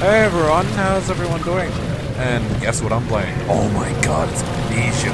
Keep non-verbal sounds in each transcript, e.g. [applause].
Hey everyone, how's everyone doing? And guess what I'm playing? Oh my god, it's Amnesia.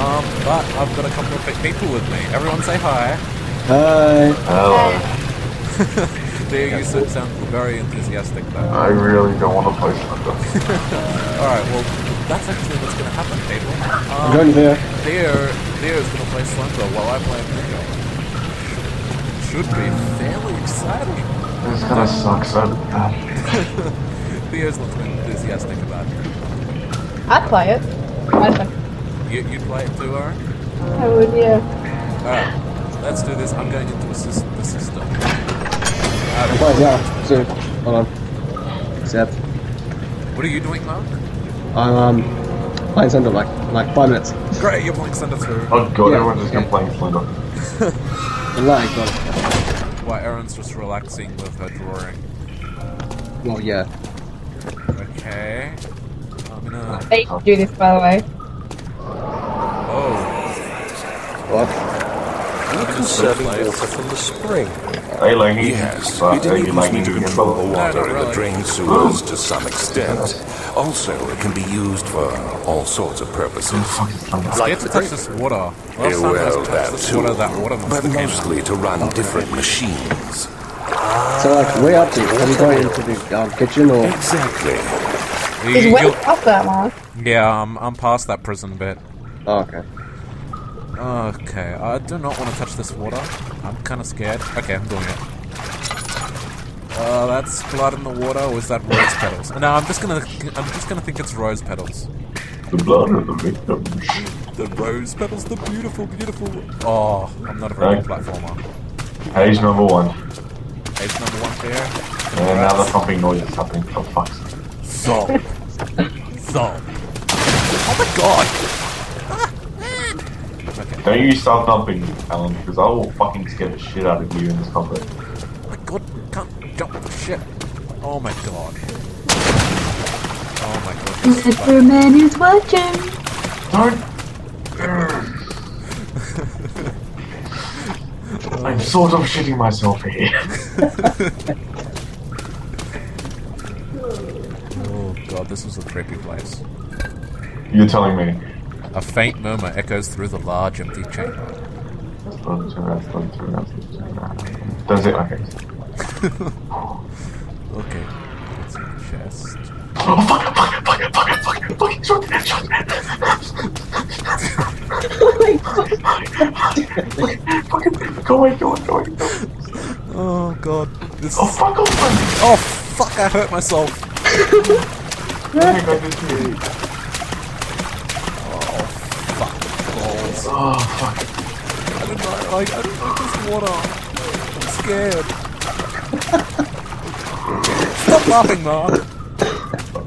Um, but I've got a couple of people with me. Everyone say hi. Hi. Hello. [laughs] There you s- sound very enthusiastic though. I really don't want to play Slender. [laughs] Alright, well, that's actually what's gonna happen, people. I'm Um, going there. Theo, Theo's gonna play Slender while I play Amnesia. Should be fairly exciting. This is gonna suck so bad. Theo's not too enthusiastic about it. I'd play it. I think You, you play it too, Aaron? I would, yeah. Alright, let's do this. I'm going into assist the system. Uh, Right, yeah. So, hold on. Except, what are you doing, Mark? I'm um, playing Slender like like five minutes. Great, you're playing Slender through. Oh god, Yeah, everyone's just gonna yeah. play Slender. [laughs] The lag, but While Aaron's just relaxing with her drawing. well, yeah. Okay. I'm gonna. I hate do this, by the way. Oh. What? You can serve water from the spring. Hey, Langy. Yes, But, it uh, you enables like me to control the water in the drain sewers to some extent. Also, it can be used for all sorts of purposes. like to touch this water. Last Yeah, well, touched that this too. water, that water But have came out. mostly to run different machines. So like, way up to you. Are you going into the um, kitchen or? Exactly. You- He's way you'll- off that, Mark. yeah, I'm, I'm past that prison bit. Oh, okay. Okay, I do not want to touch this water. I'm kind of scared. Okay, I'm doing it. Uh, that's blood in the water, or is that rose petals? No, I'm just gonna, I'm just gonna think it's rose petals. The blood of the victims. The rose petals, the beautiful, beautiful. Oh, I'm not a very good platformer. Page number one. Page number one there. And now the thumping noise is happening. For fuck's sake. So, so. Oh my god! Okay. Don't you start thumping, Alan, because I will fucking scare the shit out of you in this combat. Oh my god, can't jump the shit. Oh my god. Oh my god. this is like- man is watching. Don't. [laughs] I'm sort of shitting myself here. [laughs] Oh god, this was a creepy place. You're telling me. A faint murmur echoes through the large empty chamber. Does it? Okay. [laughs] Okay, it's in the chest. Oh fuck! Fuck! Fuck! Fuck! Fuck! Fuck! Shot! Shot! Fucking go away! Go away! Go away! Go away. Oh god, this Oh fuck oh, off! man. Oh fuck, I hurt myself! [laughs] Oh my god! This is Fuck, balls. Oh fuck! I don't know, like, I don't like this water. I'm scared. Stop laughing, Mark!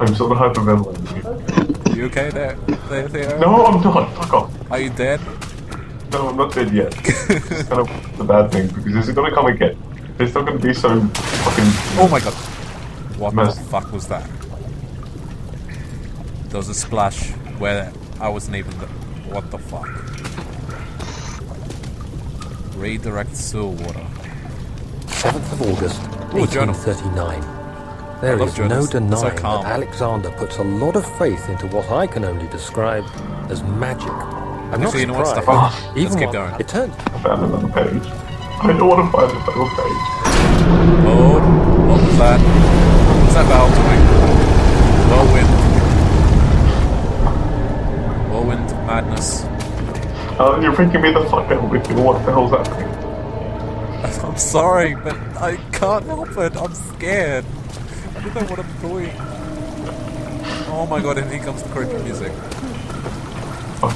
I'm sort of hyperventilating. You okay there? There, there? No, I'm not. Fuck off. Are you dead? No, I'm not dead yet. It's kind of the bad thing because is gonna come again. It's not gonna be so fucking. Oh my god. What Mess. the fuck was that? There was a splash where I wasn't even the... What the fuck? Redirect sewer water. 7th of August, Ooh, 1839. There love no journals. So denying that Alexander puts a lot of faith into what I can only describe as magic. I'm not Actually, you know what, surprised. Even Let's keep going. It turns I found another page. I don't want to find another page. Oh, what was that? What's that valve doing? Whirlwind. Oh, you're freaking me the fuck out with you. What the hell's happening? I'm sorry, but I can't help it. I'm scared. I don't know what I'm doing. Oh my god, and here comes the creepy music. Oh.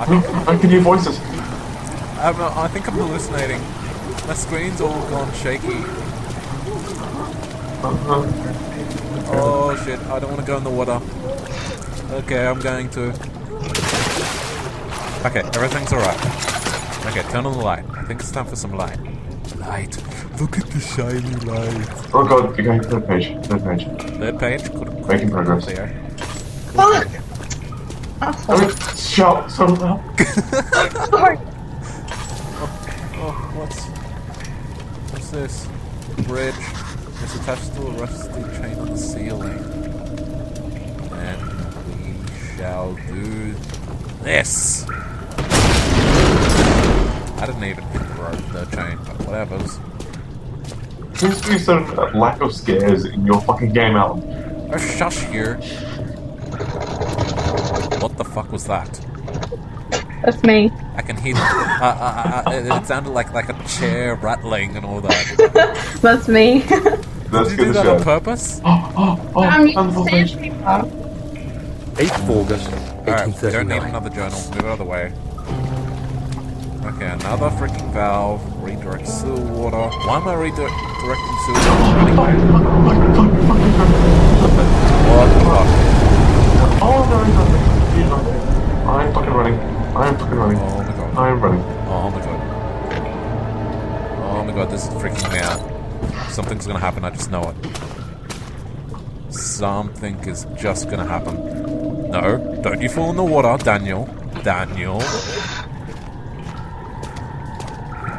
I think, I can hear voices. I'm, uh, I think I'm hallucinating. My screen's all gone shaky. Uh-huh. Oh shit, I don't want to go in the water. Okay, I'm going to. Okay, everything's alright. Okay, turn on the light. I think it's time for some light. Light. Look at the shiny light. Oh god, okay, third page. Third page. Third page. Could, Making progress. there. Fuck! Oh, shout so loud. [laughs] Sorry. Oh, oh, what's what's this? Bridge. It's attached to a rusty chain on the ceiling. And we shall do this. I didn't even hit the rope, the chain, but whatever's. Seems to be some uh, lack of scares in your fucking game, Alan. Oh, shush you. What the fuck was that? That's me. I can hear. [laughs] Uh, uh, uh, it, it sounded like like a chair rattling and all that. [laughs] That's me. That's Did you do that to on purpose? [gasps] Oh, oh, oh, I'm wonderful fish. 8th of August, Alright, we don't need another journal. Move it out of the way. Okay, another freaking valve. Redirect sewer water. Why am I redirecting sewer water? What the fuck? Oh, no, he's running. He's running. I'm fucking running. I'm fucking running. Oh my god. I'm running. Oh my god. Oh my god, this is freaking me out. Something's gonna happen, I just know it. Something is just gonna happen. No, don't you fall in the water, Daniel. Daniel.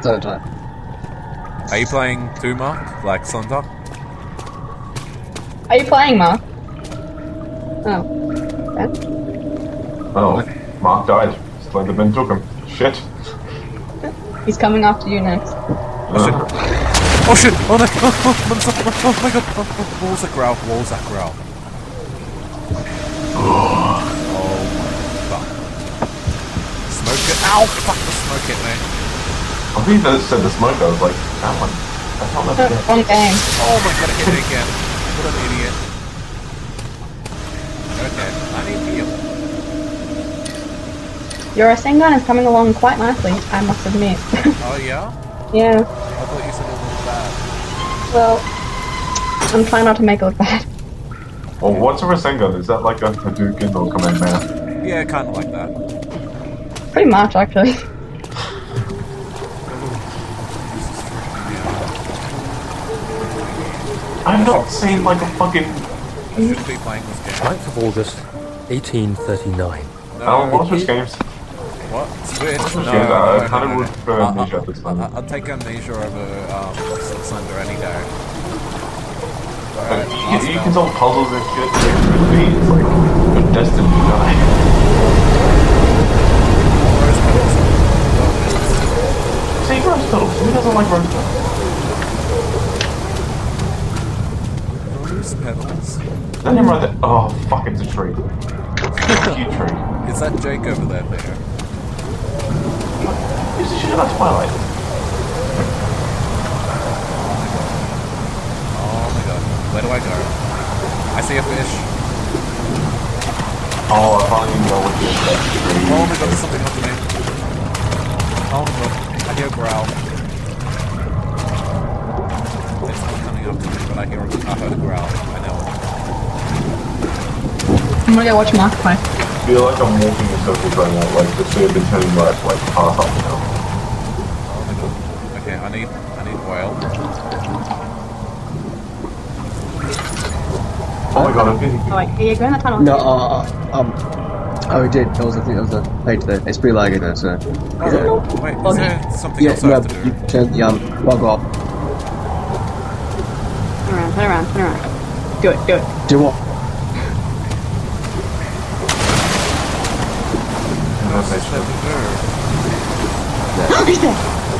Third time. Are you playing two Mark? Like Santa? Are you playing, Mark? Oh. Okay. Oh, Mark died. Slenderman took him. Shit. He's coming after you next. Oh shit. Oh shit! Oh no! Oh, oh, I'm oh, oh my god! Oh, oh, oh. what was that growl? What was that growl? [sighs] Oh my fuck. Smoke it. Ow! Fuck the smoke hit me. I think that said the smoke. I was like, that one. That's not that Wrong game. Oh my god, I hit it again. What an idiot. Okay, I need heal. Your Rasengan is coming along quite nicely, I must admit. [laughs] Oh yeah? yeah. I thought you said it was bad. Well, I'm trying not to make it look bad. Oh, what's a Rasengan? Is that like a Hadouken or Kamehameha? Yeah, kind of like that. Pretty much, actually. [laughs] I'm not saying like a fucking. I shouldn't be playing this game. 9th of August, 1839. Alan, what's your games? What? Switch? What's No, your no, games? no, I no, kind of no, would no. prefer Uh, Amnesia at this time. I'll take Amnesia over um, Slender any day. But Alright, you, you can solve puzzles and shit. Like, with me, it's like you're destined to die. Rose petals. Well, See, rose petals. Who doesn't like rose petals? Rose petals. That him right there. Oh, fuck! It's a tree. Fuck you, tree. Is that Jake over there, there? Who's the shit about Twilight? Oh my god. Where do I go? I see a fish. Oh, I finally know what this tree. Oh my god, there's something after me. Oh my god. I hear a growl. It's not coming after me, but I hear a, I heard a growl. I know it. I'm gonna go watch Mark play. I feel like I'm walking in circles right now. Like the tree have been turning right, like half up now. Oh my god. Okay, I need I need oil. Oh my god, I'm getting. Oh, wait, yeah, go in the tunnel. No, uh, uh, um. Oh, we did. There was a thing. There was a page there. It's pretty laggy though. So. Oh, wait, is there something Yeah, else I no, have to do? you turn the um log off. Turn around, turn around, turn around. Do it, do it. Do what? What's there to do?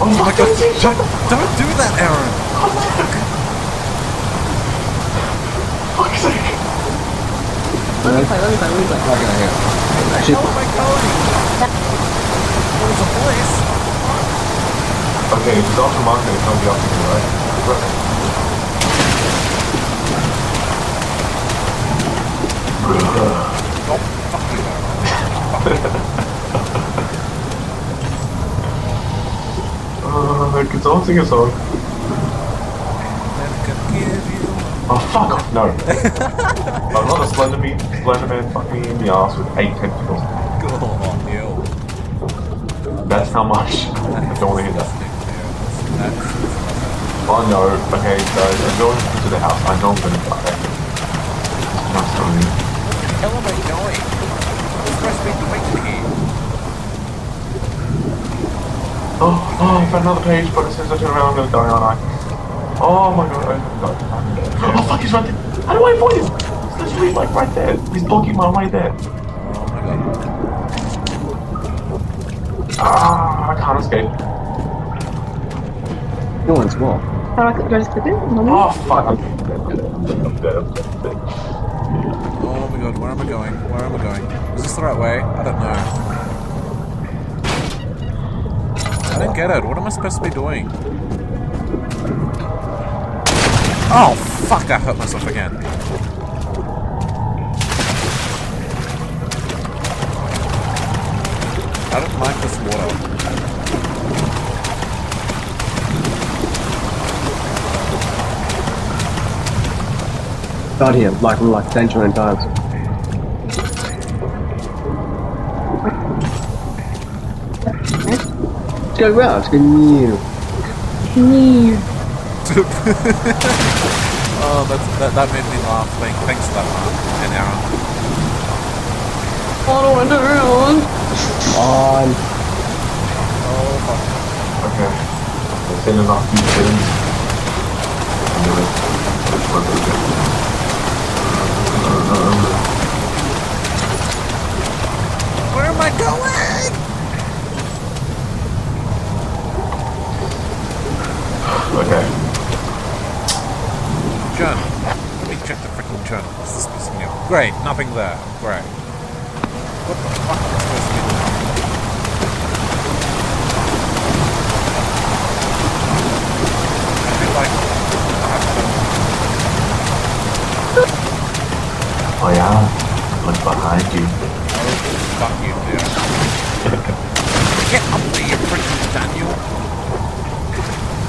Oh my god, Don't, don't do that, Aaron! Oh my god! fuck's sake! Let me play, let me play, let me play. Okay. Actually, How am I going? There was a voice. Okay, if it's after market, it can't be after me, right? Right. Oh, fuck [laughs] [laughs] Uh, can sing a song? Never gonna give you Oh, fuck off, no. I'm not a Slender Man, Slender Man fuck me in the ass with eight tentacles. Go on, you. That's how much. I don't want to hear that. Oh no, okay, so I'm going to the house. I know I'm gonna die. I'm sorry. Hell am I going? What's the rest of the waiting here? Oh, oh, I found another page, but as soon as I turn around, I'm gonna die, aren't I? Oh my god, I forgot. Oh fuck, he's right there. How do I avoid him? He's literally like right there. He's blocking my way there. Oh my god. Ah, I can't escape. No one's what? How do I, do I just click it? Normally? Oh fuck, I'm dead, I'm dead, I'm dead, I'm dead, I'm dead, I'm dead. Oh my god, where am I going? Where am I going? Is this the right way? I don't know. I don't get it. What am I supposed to be doing? Oh, fuck, I hurt myself again. I don't like this water. Got here, like like danger and times. Go round, let's go new. New. [laughs] Oh, that's, that, that made me laugh. Thank, thanks for that, Mark and Aaron. I don't want to ruin. On. Oh, fuck. Okay. I've seen enough of these things. I'm gonna push my way down. Where am I going? Okay. Journal. Let me check the freaking journal. What's this pissing me off? Great, nothing there. Great. What the fuck am I supposed to be doing? I feel like I have to Oh yeah. Look behind you. Oh, fuck you, dude. Get up there, you freaking Daniel.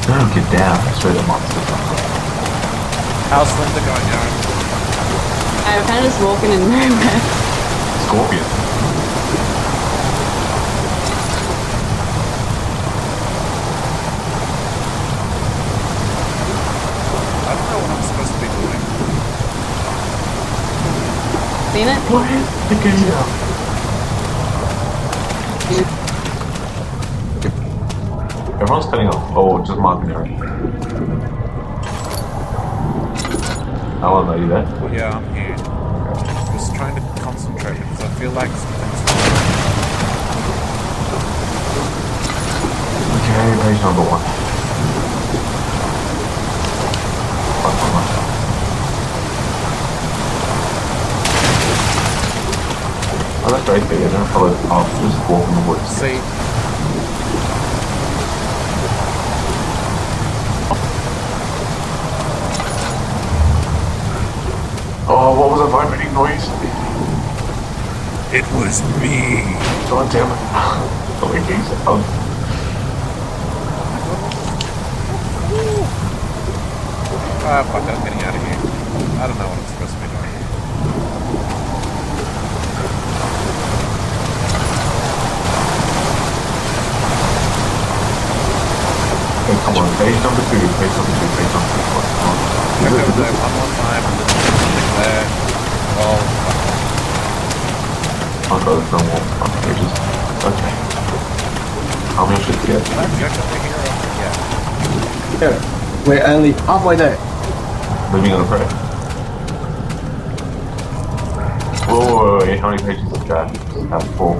No, get down. That's where the monsters are. How's Linda going, Aaron? I'm kind of just walking in nowhere. Scorpion. I don't know what I'm supposed to be doing. Seen it? What is the game? Everyone's cutting off. Oh, just marking area. Alan, are you there? Yeah, I'm here. Just trying to concentrate because I feel like something's Okay, page number one. Oh, that's right there. Don't follow path. Just walk in the woods. See, Oh, what was that vibrating noise? it was me. God damn it. [laughs] Oh, wait, geez. Oh, Ah, fuck it, I'm getting out of here. I don't know what I'm supposed to be doing. okay, come on. Page number two. Page number two. Page number two. Come on, come on. Check over there one more time and then there's something there. Oh, fuck. Oh, God, there's no more front pages. Okay. How many should get? Did I check over here? Yeah. Yeah. We're only halfway there. Living on a prayer. Whoa, whoa, wait, how many pages is that? That's four.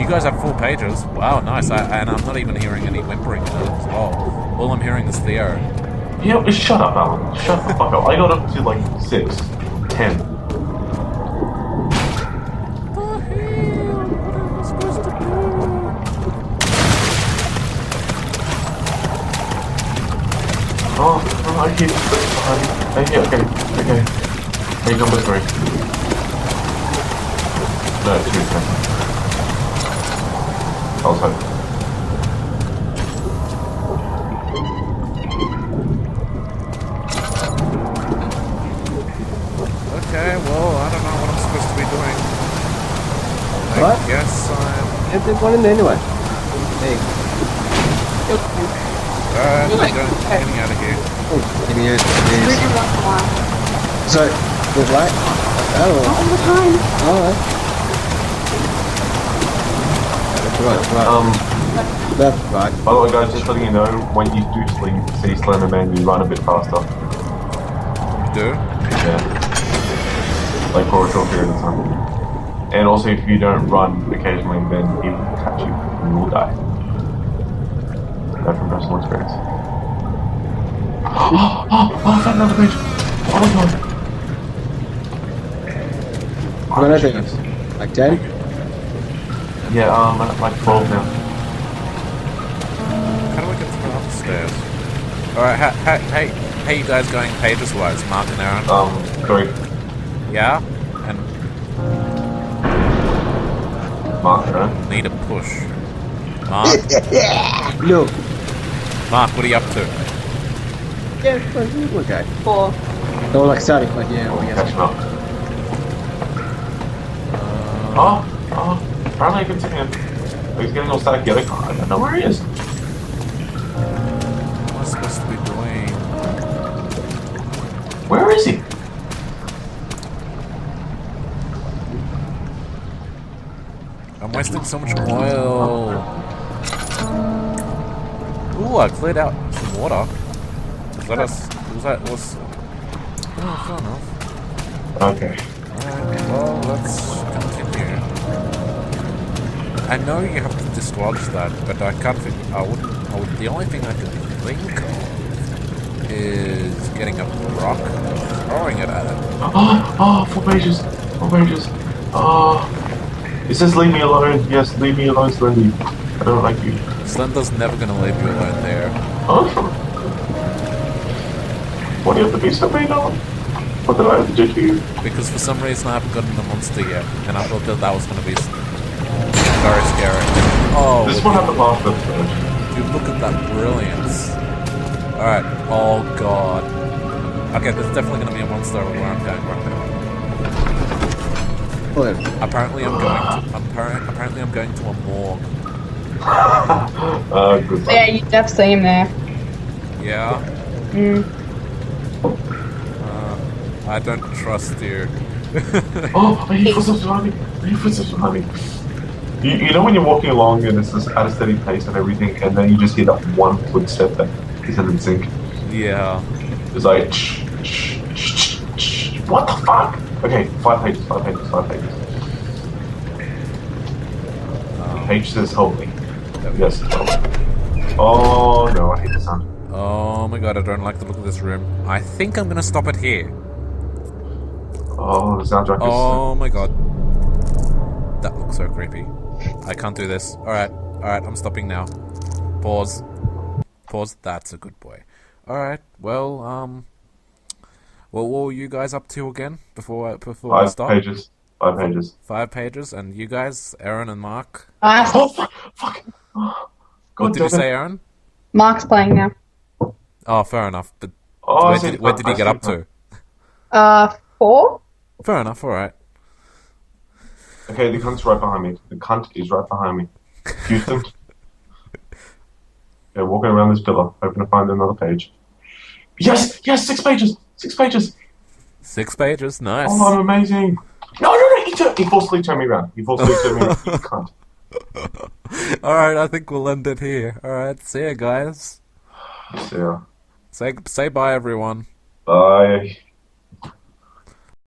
You guys have four pages. Wow, nice. I, and I'm not even hearing any whimpering in it as well. All I'm hearing is Theo. You know, shut up, Alan. Shut the fuck up. I got up to like six, ten. I okay, okay. Page number three. No, two, ten. I was hoping. Okay, well, I don't know what I'm supposed to be doing. I What? guess I'm. Yeah, there's one in anyway. Hey. Uh, I'm getting out of here. Oh, give me a- Really yes. once in a while. So, with light? Oh, Not all the time. alright. Right, right. Um, Left, right. by the way, guys, just letting you know, when you do sleep, see Slender Man, you run a bit faster. Do? Yeah. Like for a short period of time. And also, if you don't run occasionally, then he will catch you and you will die. That from personal experience. Oh, oh, oh, I found another page. Oh my god. How many things? Like 10? Yeah, um, I'm like 12 now. How do I get to the upstairs? Alright, how, how, hey, how you guys going pages wise, Mark and Aaron? Um, sorry, Yeah? And Mark, right? need a push. Mark? [laughs] No. Mark, what are you up to? Yeah, well, okay. Four. No, like starting point, yeah, oh, yes. Catching up. Oh, oh, apparently I can see him. He's getting all static yellow. I don't know where he is. What am I supposed to be doing? Where is he? I'm wasting so much oil. Ooh, I cleared out some water. Was that us? Was that was? Oh, fair enough. Okay. Alright, well, let's continue. I know you have to dislodge that, but I can't think. I would. I would. The only thing I could think of is getting a rock, and throwing it at it. Oh, [gasps] oh, four pages. Four pages. Oh. It says leave me alone. Yes, leave me alone, Slendy. I don't like you. Slender's never gonna leave you alone there. Oh. What do you have to be so mean on? What did I have to do to you? Because for some reason I haven't gotten the monster yet, and I thought that that was gonna be very scary. Oh, This would one you- happened last episode. Dude, look at that brilliance. Alright, oh god. Okay, there's definitely gonna be a monster where I'm going right now. Apparently I'm going to appar- apparently I'm going to a morgue. [laughs] Uh, good. Yeah, you def see him there. Yeah? Mm. Uh, I don't trust you. [laughs] Oh, I hear footsteps behind me. I hear footsteps behind me. You, you know when you're walking along and it's just at a steady pace and everything, and then you just hear that one footstep that is in sync. yeah. It's like, shh, shh, shh, shh. what the fuck? Okay, five pages, five pages, five pages. Um, Page says hold me. Yes. Oh no, I hate the sound. oh my god, I don't like the look of this room. I think I'm gonna stop it here. Oh, the soundtrack is. Oh my god. That looks so creepy. I can't do this. Alright, alright, I'm stopping now. Pause. Pause. That's a good boy. Alright, well, um. Well, what were you guys up to again before I, before I stop? pages. Five pages. Five pages, and you guys, Aaron and Mark. Ah, Oh fuck! Fuck! What did you say, Aaron? Mark's playing now. Oh, fair enough. But Oh, where did, where did he get up to? Uh, four? Fair enough. All right. Okay, the cunt's right behind me. The cunt is right behind me. Houston. [laughs] yeah, walking around this pillar, hoping to find another page. Yes! Yes! Six pages! Six pages! Six pages. Nice. Oh, I'm amazing! No, no, no! He, he turned me around. He [laughs] forcibly turned me around. You cunt. All right. I think we'll end it here. All right. See ya, guys. So, Say say bye, everyone. bye.